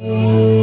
嗯。